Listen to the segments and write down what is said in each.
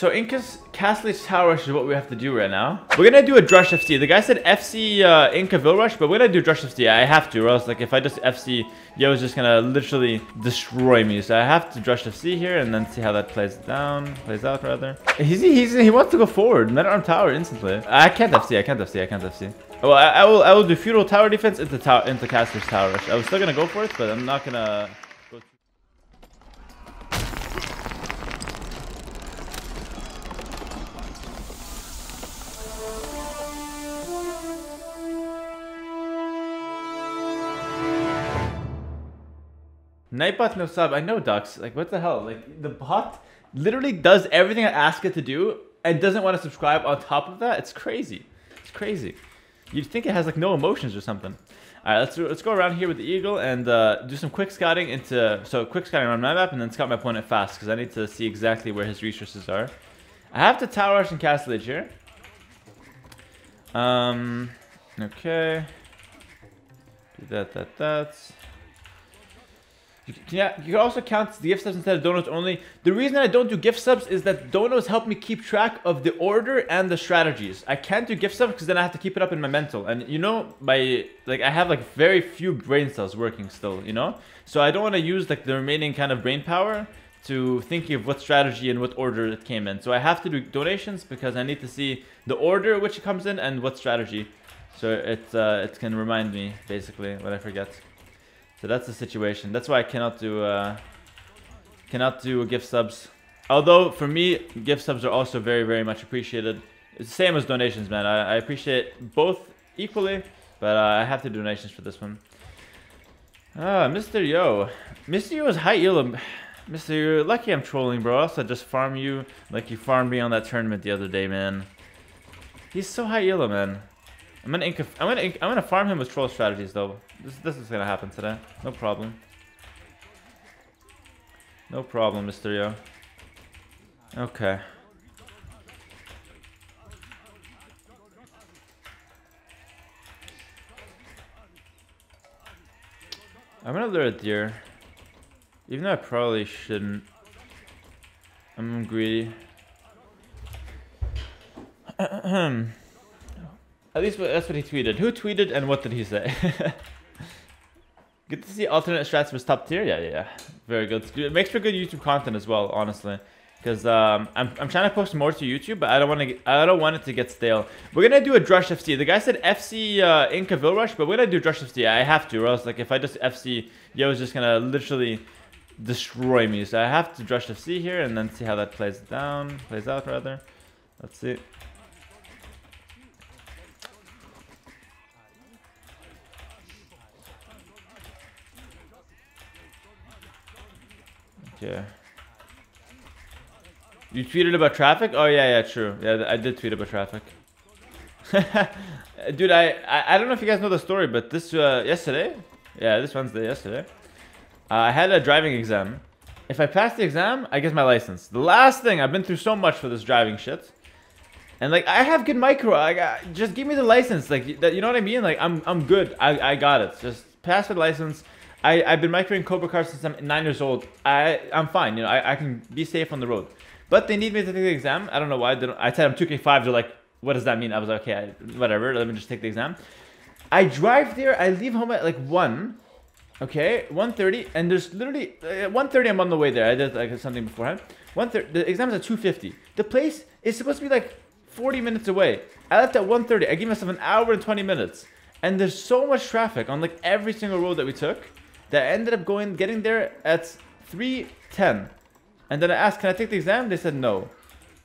So Inca's Castle Tower Rush is what we have to do right now. We're gonna do a Drush FC. The guy said FC uh, Inca Vil Rush, but we're gonna do Drush FC. I have to, or else like if I just FC, Yo is just gonna literally destroy me. So I have to Drush FC here and then see how that plays down, plays out rather. He's, he's he wants to go forward, Meta Arm Tower instantly. I can't FC, I can't FC, I can't FC. Well, I, I will I will do feudal tower defense into tower into Castle's Tower Rush. I was still gonna go for it, but I'm not gonna. Go Nightbot no sub. I know ducks. Like what the hell? Like the bot literally does everything I ask it to do and doesn't want to subscribe on top of that. It's crazy. It's crazy. You'd think it has like no emotions or something. All right, let's let's go around here with the eagle and uh, do some quick scouting into so quick scouting around my map and then scout my opponent fast because I need to see exactly where his resources are. I have to tower rush and castle age here. Um, okay. Do that, that, that. Yeah, you can also count the gift subs instead of donos only. The reason I don't do gift subs is that donos help me keep track of the order and the strategies. I can't do gift subs because then I have to keep it up in my mental. And you know, my like I have like very few brain cells working still, you know? So I don't want to use like the remaining kind of brain power to thinking of what strategy and what order it came in. So I have to do donations because I need to see the order which it comes in and what strategy. So it uh, it can remind me basically what I forget. So that's the situation. That's why I cannot do uh, cannot do gift subs. Although for me, gift subs are also very very much appreciated. It's the same as donations, man. I, I appreciate both equally, but uh, I have to do donations for this one. Ah, Mr. Yo. Mr. Yo is high elo. Mr. Yo, lucky I'm trolling, bro. Also, just farm you like you farmed me on that tournament the other day, man. He's so high elo, man. I'm gonna I'm gonna I'm gonna farm him with troll strategies though. This this is gonna happen today. No problem. No problem, Mr. Okay. I'm gonna lure a deer. Even though I probably shouldn't. I'm greedy. At least that's what he tweeted. Who tweeted and what did he say? alternate strats was top tier. Yeah, yeah, yeah. Very good. It makes for good YouTube content as well, honestly. Because um, I'm, I'm trying to post more to YouTube, but I don't want to I don't want it to get stale. We're gonna do a Drush FC. The guy said FC uh, Inca Vil Rush, but we're gonna do Drush FC. I have to, or else like if I just FC, Yo is just gonna literally destroy me. So I have to Drush FC here and then see how that plays down, plays out rather. Let's see. Yeah. You tweeted about traffic? Oh yeah, yeah, true. Yeah, I did tweet about traffic. Dude, I, I, I don't know if you guys know the story, but this uh, yesterday, yeah, this Wednesday, yesterday, uh, I had a driving exam. If I pass the exam, I get my license. The last thing I've been through so much for this driving shit, and like I have good micro. I got just give me the license. Like that, you know what I mean? Like I'm I'm good. I I got it. Just pass the license. I, I've been microing Cobra cars since I'm nine years old. I, I'm fine, you know, I, I can be safe on the road. But they need me to take the exam. I don't know why. They don't, I said I'm 2K5. They're like, what does that mean? I was like, okay, I, whatever. Let me just take the exam. I drive there. I leave home at like 1. Okay, 1.30. And there's literally, uh, 1.30 I'm on the way there. I did like something beforehand. 1.30, the exam's at 2.50. The place is supposed to be like 40 minutes away. I left at 1.30. I gave myself an hour and 20 minutes. And there's so much traffic on like every single road that we took that I ended up going getting there at 3:10. And then I asked, "Can I take the exam?" They said no.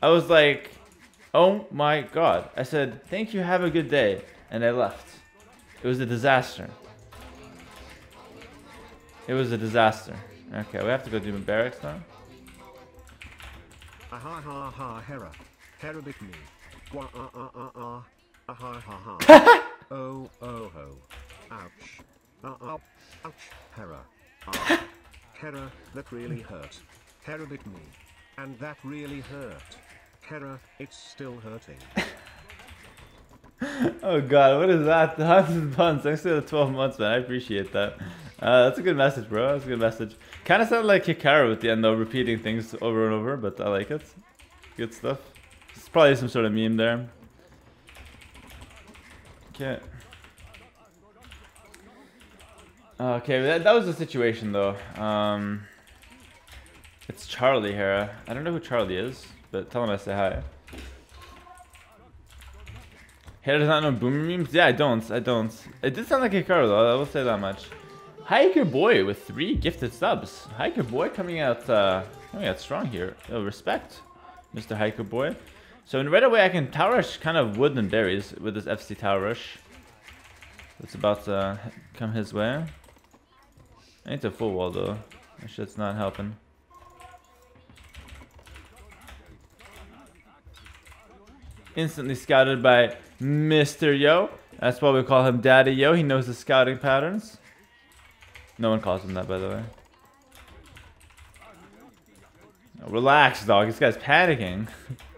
I was like, "Oh my god." I said, "Thank you. Have a good day." And I left. It was a disaster. It was a disaster. Okay, we have to go do barracks now. Ah ha ha ha Hera. Hera bit me. Wah ah ah ah ah. Ah ha ha ha. oh oh ho. Ouch. Ah ah. Ouch. Hera. Ah. Hera, that really hurt. Hera bit me. And that really hurt. Hera, it's still hurting. oh god, what is that? Hundred buns. Thanks for the 12 months, man. I appreciate that. Uh, that's a good message, bro. That's a good message. Kind of sounded like Hikaru at the end, though, repeating things over and over, but I like it. Good stuff. It's probably some sort of meme there. Okay. Okay, that, that was the situation though. Um, it's Charlie here. I don't know who Charlie is, but tell him I say hi. Hera does not know boomer memes? Yeah, I don't. I don't. It did sound like Hikaru though, I will say that much. Hiker Boy with three gifted subs. Hiker Boy coming out, uh, coming out strong here. Oh, respect, Mr. Hiker Boy. So in right away I can tower rush kind of wood and berries with this FC tower rush. It's about to come his way. I need to full wall though. That shit's not helping. Instantly scouted by Mr. Yo. That's why we call him Daddy Yo. He knows the scouting patterns. No one calls him that, by the way. Relax, dog. This guy's panicking.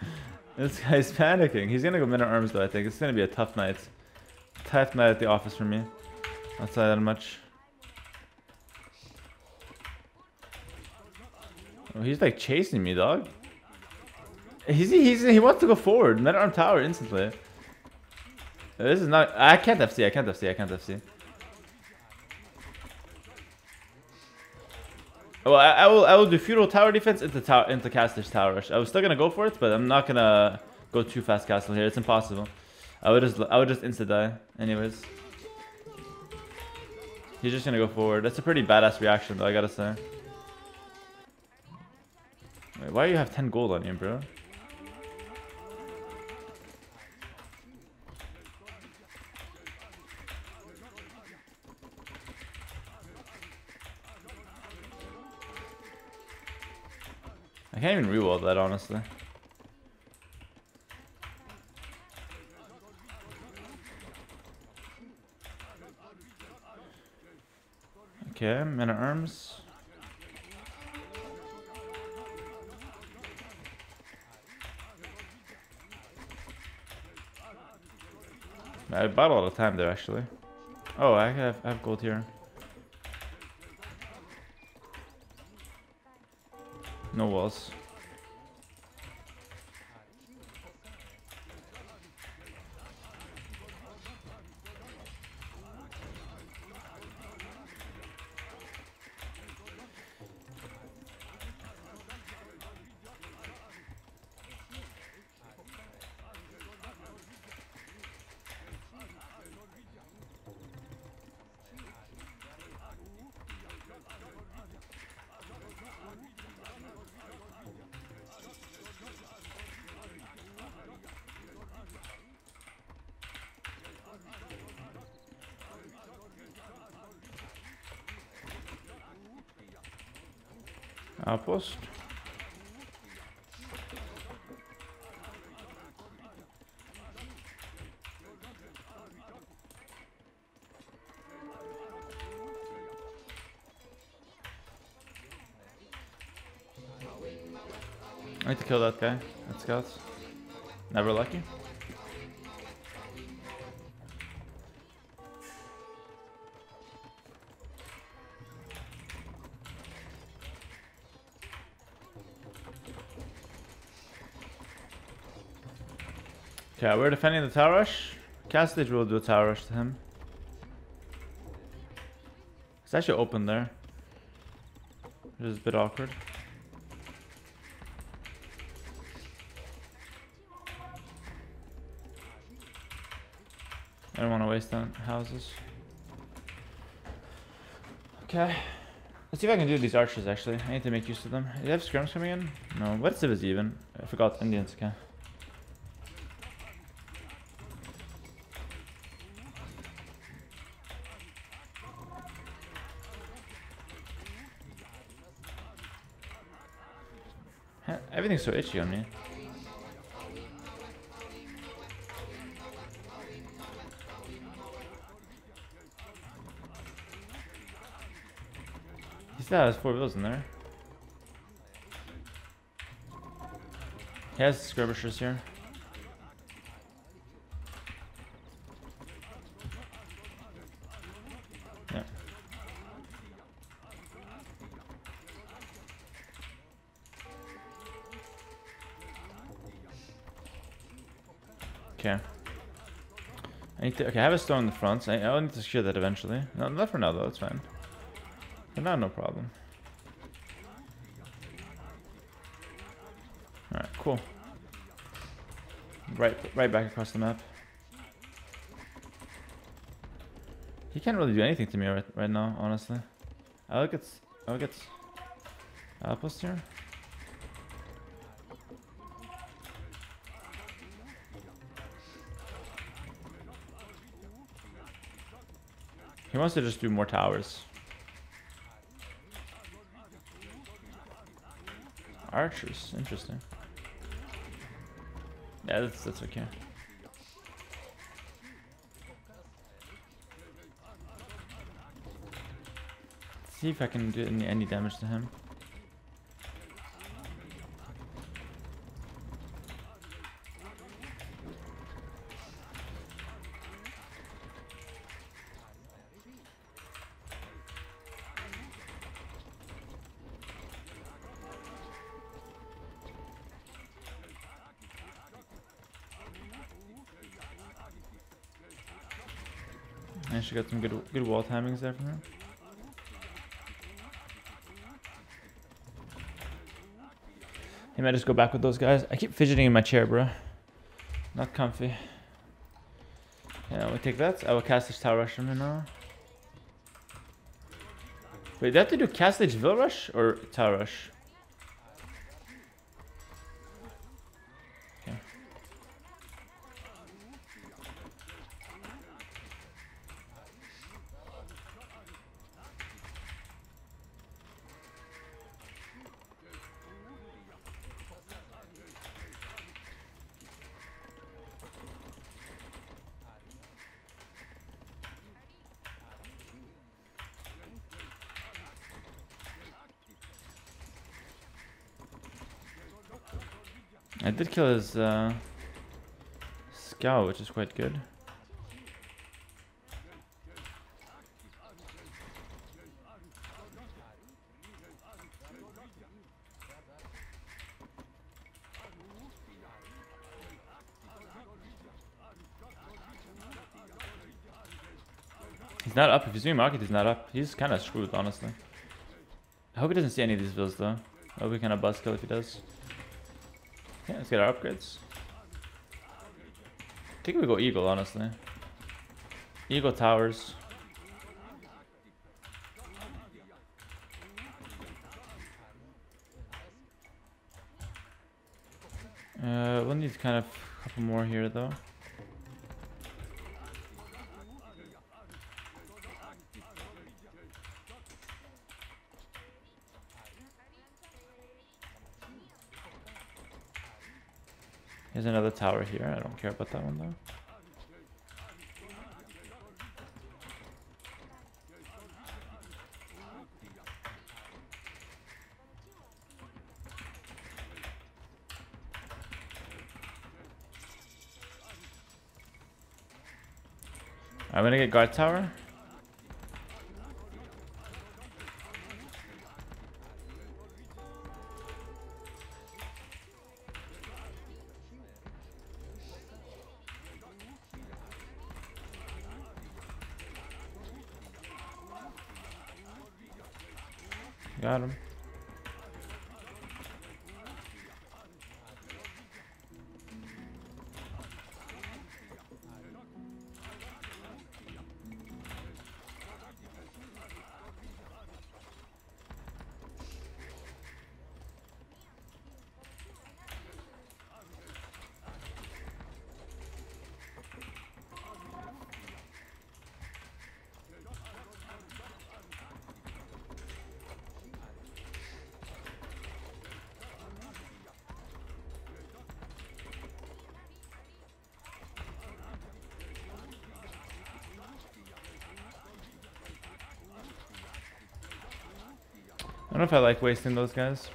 this guy's panicking. He's gonna go men at arms, though, I think. It's gonna be a tough night. Tough night at the office for me. I'll you that much. Oh, he's like chasing me, dog. He's, he's, he wants to go forward. Minute arm tower instantly. Uh, this is not... I can't FC, I can't FC, I can't FC. Well, I, I, will I will do feudal tower defense into tower into castle's tower rush. I was still gonna go for it, but I'm not gonna go too fast castle here. It's impossible. I would just I would just insta die anyways. He's just gonna go forward. That's a pretty badass reaction though, I gotta say. Why do you have 10 gold on you, bro? I can't even reroll that, honestly. Okay, men at arms. I bought a lot of time there, actually. Oh, I have, I have gold here. No walls. Outpost. I need to kill that guy. That scouts. Never lucky. We're defending the tower rush. Castage will do a tower rush to him. It's actually open there. Which is a bit awkward. I don't want to waste on houses. Okay. Let's see if I can do these archers actually. I need to make use of them. Do you have scrims coming in? No. What civ is even? I forgot Indians. Okay. Everything's so itchy on me. He still has four wheels in there. He has skirmishers here. Okay. I need to. Okay, I have a stone in the front. So I, I'll need to secure that eventually. No, not for now though. It's fine. For now, no problem. All right, cool. Right, right back across the map. He can't really do anything to me right, right now, honestly. I look at, I look at outpost here. He wants to just do more towers. Archers, interesting. Yeah, that's that's okay. Let's see if I can do any, any damage to him. Should get some good good wall timings there from him. He might just go back with those guys. I keep fidgeting in my chair, bro. Not comfy. Yeah, we take that. I will cast this tower rush from him now. Wait, you have to do cast Age Vil Rush or Tower Rush? I did kill his uh, scout, which is quite good. He's not up. If he's doing market, he's not up. He's kind of screwed, honestly. I hope he doesn't see any of these bills, though. I hope we kind of buzzkill if he does. Yeah, let's get our upgrades. I think we go Eagle, honestly. Eagle towers. Uh, we'll need kind of a couple more here, though. Here's another tower here. I don't care about that one though. I'm gonna get guard tower. Got him. I don't know if I like wasting those guys.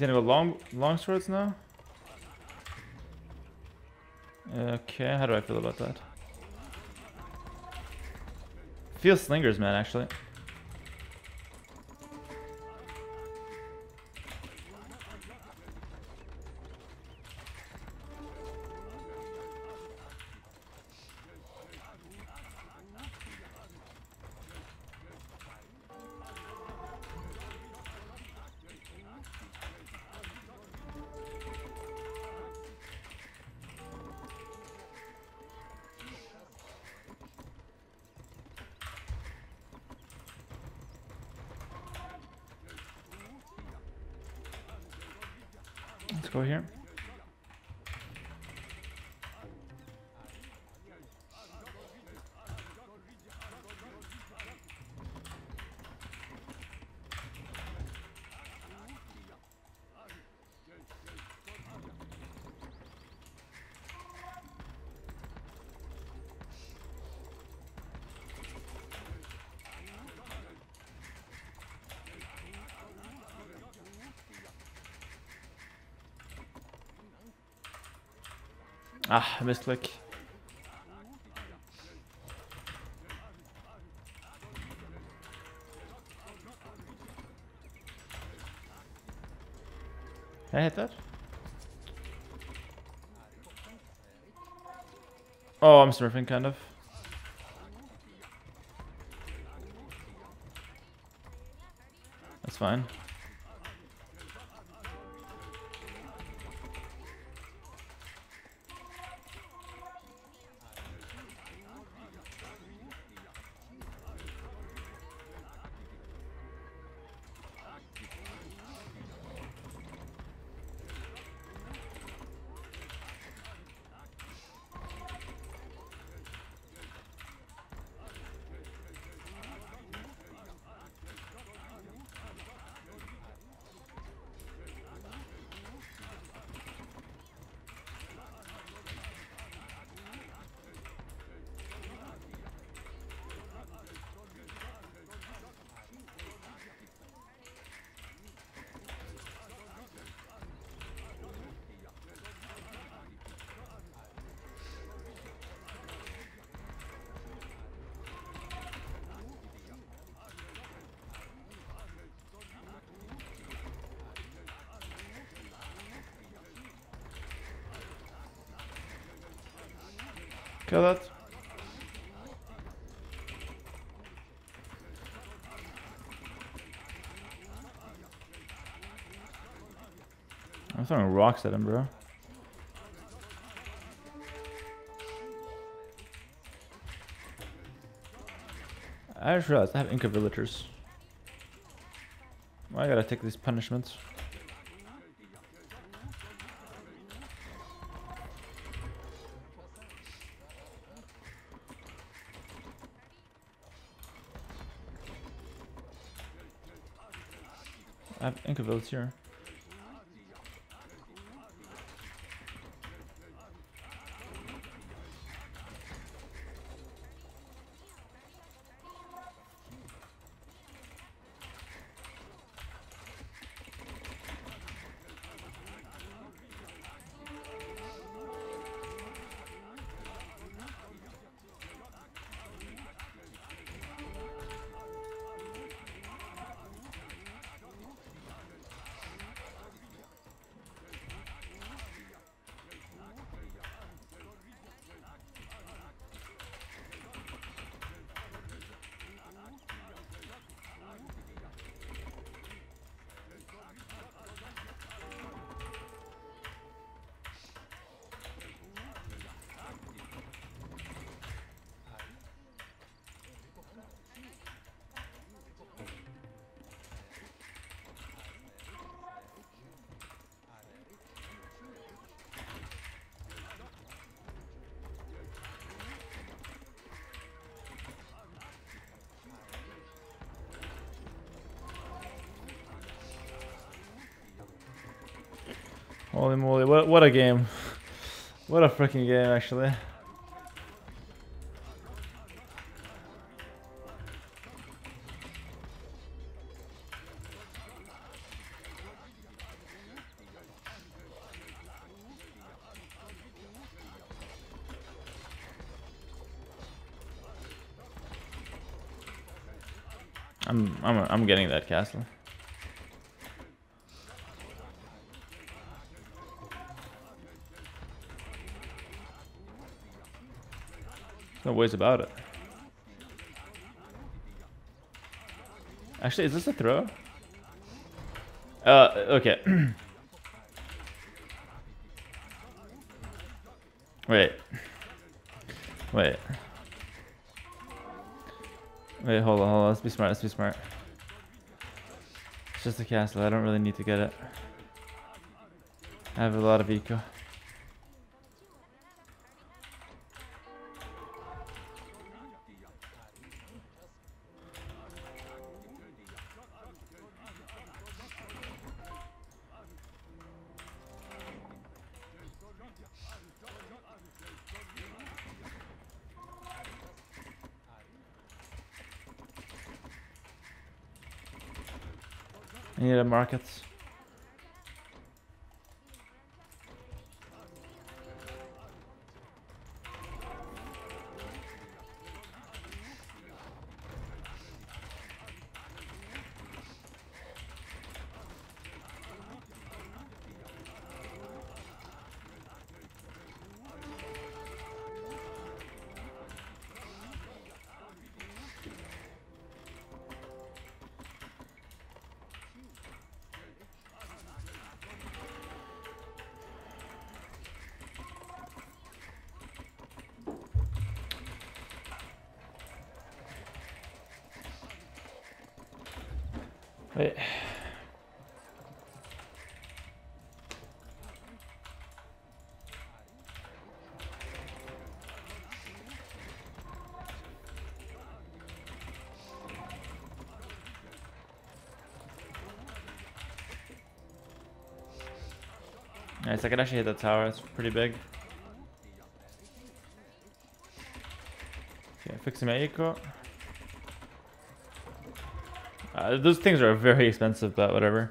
He's gonna go long long swords now. Okay, how do I feel about that? Feel slingers, man, actually. Go here. Ah, misclick. Did I hit that? Oh, I'm surfing, kind of. That's fine. Kill that. I'm throwing rocks at him, bro. I just realized I have Inca villagers. Why I gotta take these punishments? Have here. Holy moly, what, what a game. What a freaking game, actually. I'm I'm I'm getting that castle. No ways about it. Actually, is this a throw? Uh, okay. Wait. Wait. Wait, hold on, hold on. Let's be smart, let's be smart. It's just a castle. I don't really need to get it. I have a lot of eco. I need a market. Nice, I can actually hit the tower, it's pretty big. Okay, my eco. Those things are very expensive, but whatever.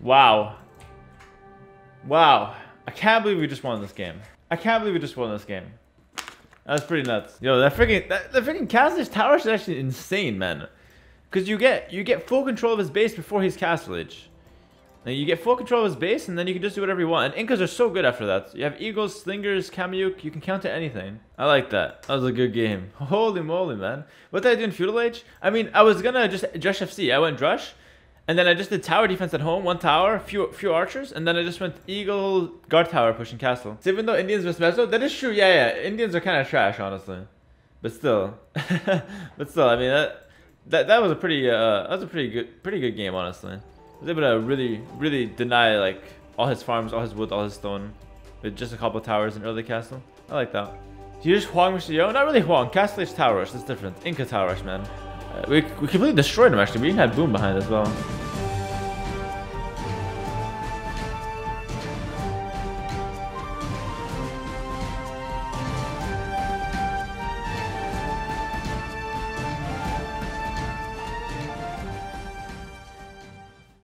Wow. Wow. I can't believe we just won this game. I can't believe we just won this game. That's pretty nuts. Yo, that freaking that, the freaking Castle's tower is actually insane, man. Cause you get you get full control of his base before he's Castle Age. And you get full control of his base, and then you can just do whatever you want. And Incas are so good after that. You have Eagles, Slingers, Kamayuk, you can counter anything. I like that. That was a good game. Holy moly, man. What did I do in Feudal Age? I mean, I was gonna just Drush FC. I went Drush, and then I just did tower defense at home, one tower, few few archers, and then I just went eagle guard tower pushing castle. So even though Indians were special, that is true. Yeah, yeah. Indians are kind of trash, honestly. But still, but still, I mean that that that was a pretty uh that was a pretty good pretty good game, honestly. I was able to really really deny like all his farms, all his wood, all his stone, with just a couple towers in early castle. I like that. Do you just Hoang. Yo? Not really Hoang. Castle Tower Rush. That's different. Inca Tower Rush, man. Uh, we, we completely destroyed him, actually. We even had Boom behind as well.